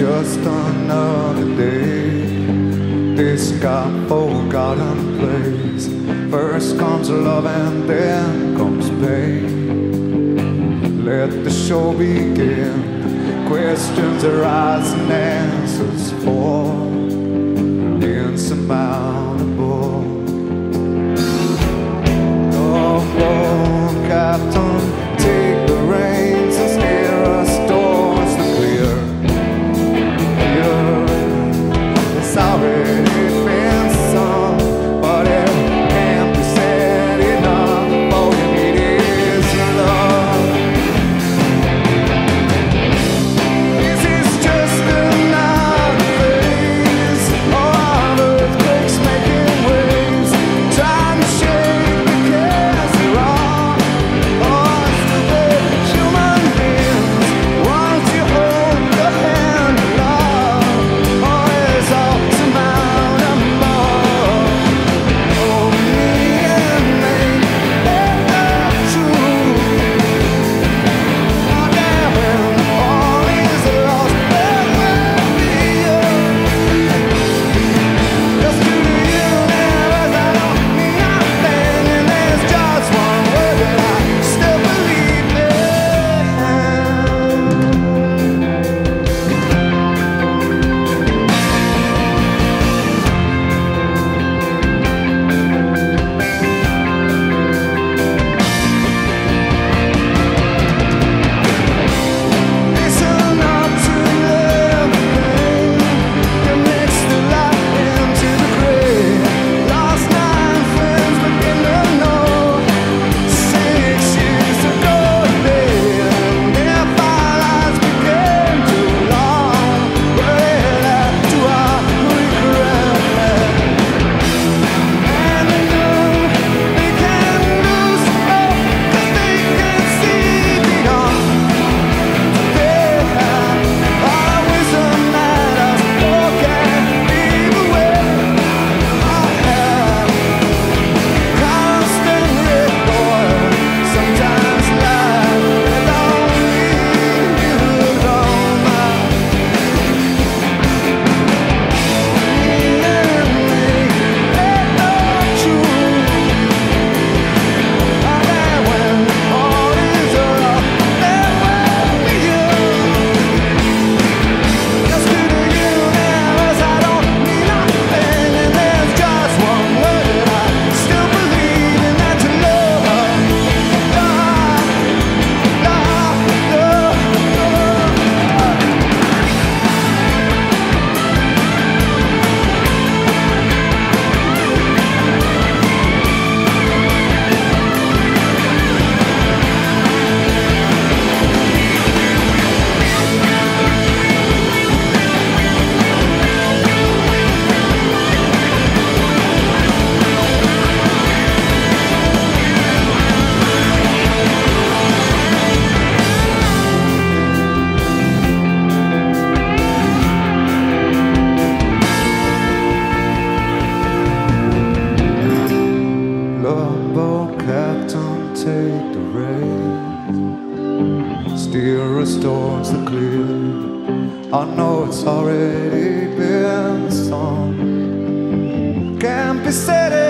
just another day. This got forgotten place. First comes love and then comes pain. Let the show begin. Questions arise and answers fall. Boat captain take the reins. Steer us storm's the clear. I know it's already been sung. Can't be said